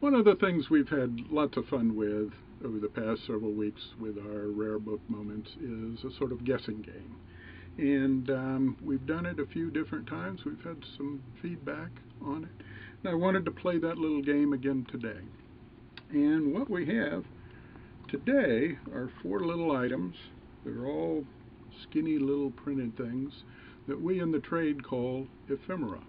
One of the things we've had lots of fun with over the past several weeks with our rare book moments is a sort of guessing game. And um, we've done it a few different times. We've had some feedback on it. And I wanted to play that little game again today. And what we have today are four little items. They're all skinny little printed things that we in the trade call ephemera.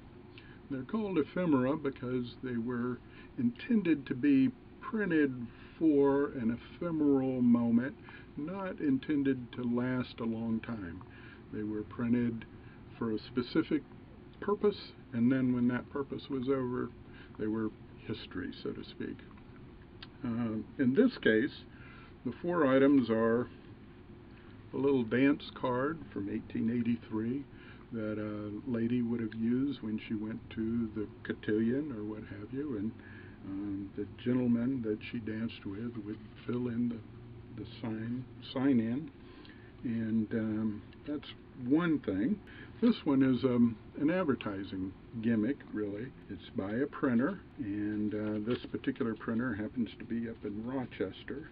They're called ephemera because they were intended to be printed for an ephemeral moment, not intended to last a long time. They were printed for a specific purpose, and then when that purpose was over, they were history, so to speak. Uh, in this case, the four items are a little dance card from 1883 that a lady would have used when she went to the cotillion or what have you, and um, the gentleman that she danced with would fill in the, the sign sign in, and um, that's one thing. This one is um, an advertising gimmick, really. It's by a printer, and uh, this particular printer happens to be up in Rochester,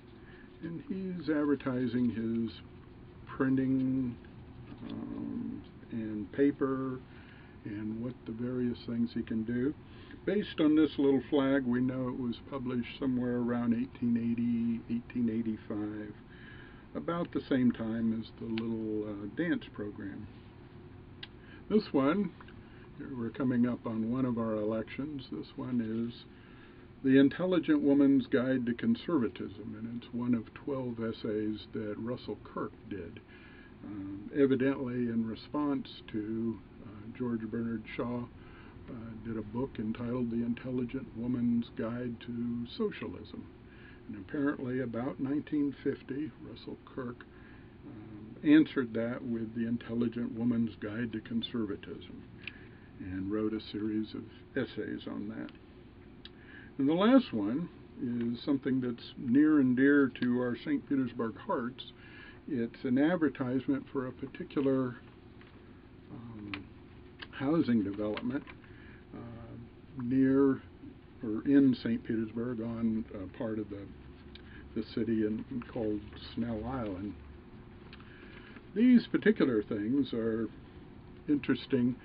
and he's advertising his printing um, and paper and what the various things he can do. Based on this little flag, we know it was published somewhere around 1880, 1885, about the same time as the little uh, dance program. This one, we're coming up on one of our elections. This one is The Intelligent Woman's Guide to Conservatism, and it's one of 12 essays that Russell Kirk did. Um, evidently in response to uh, George Bernard Shaw uh, did a book entitled The Intelligent Woman's Guide to Socialism. And apparently about 1950, Russell Kirk um, answered that with The Intelligent Woman's Guide to Conservatism and wrote a series of essays on that. And the last one is something that's near and dear to our St. Petersburg hearts. It's an advertisement for a particular um, housing development near or in St. Petersburg on uh, part of the the city in, called Snell Island. These particular things are interesting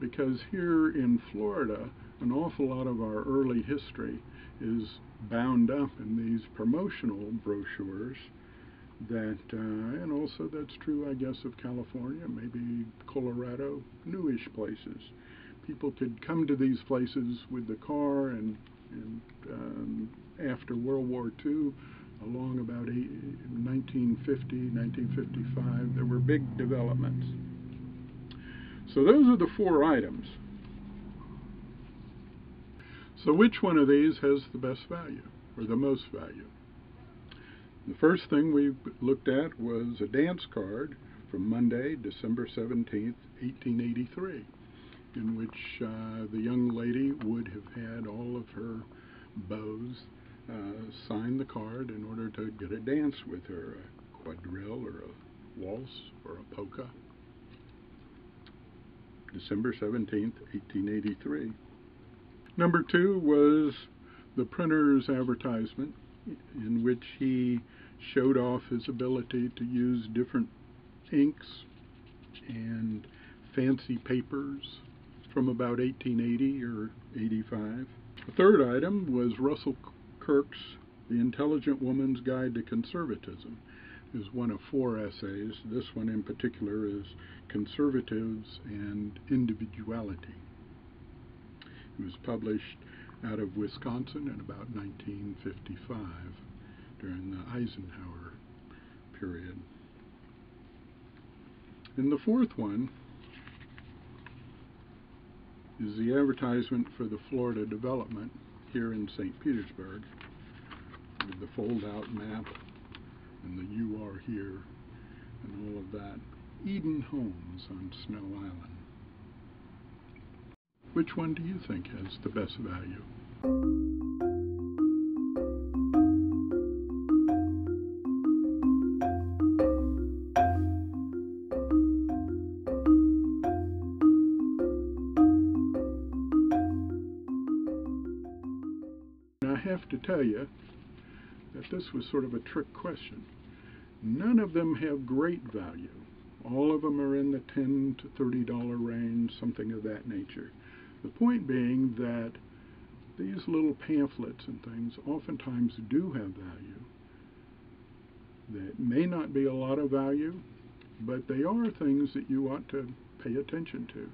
because here in Florida, an awful lot of our early history is bound up in these promotional brochures that, uh, and also that's true, I guess, of California, maybe Colorado, newish places people could come to these places with the car and, and um, after World War II, along about eight, 1950, 1955, there were big developments. So those are the four items. So which one of these has the best value, or the most value? The first thing we looked at was a dance card from Monday, December 17th, 1883 in which uh, the young lady would have had all of her beaux uh, sign the card in order to get a dance with her, a quadrille or a waltz or a polka. December 17th, 1883. Number two was the printer's advertisement in which he showed off his ability to use different inks and fancy papers from about 1880 or 85. The third item was Russell Kirk's The Intelligent Woman's Guide to Conservatism. It is one of four essays. This one in particular is Conservatives and Individuality. It was published out of Wisconsin in about 1955 during the Eisenhower period. And the fourth one is the advertisement for the Florida development here in St. Petersburg with the fold-out map and the You Are Here and all of that. Eden Homes on Snell Island. Which one do you think has the best value? Have to tell you that this was sort of a trick question. None of them have great value. All of them are in the 10 to $30 range, something of that nature. The point being that these little pamphlets and things oftentimes do have value. That may not be a lot of value, but they are things that you ought to pay attention to.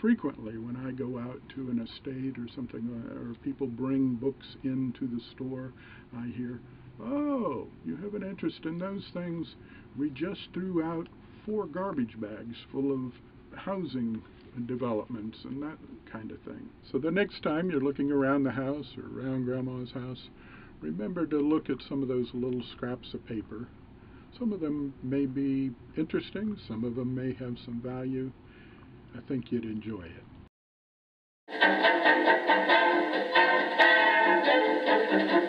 Frequently, when I go out to an estate or something, uh, or people bring books into the store, I hear, Oh, you have an interest in those things. We just threw out four garbage bags full of housing developments and that kind of thing. So the next time you're looking around the house or around Grandma's house, remember to look at some of those little scraps of paper. Some of them may be interesting, some of them may have some value. I think you'd enjoy it.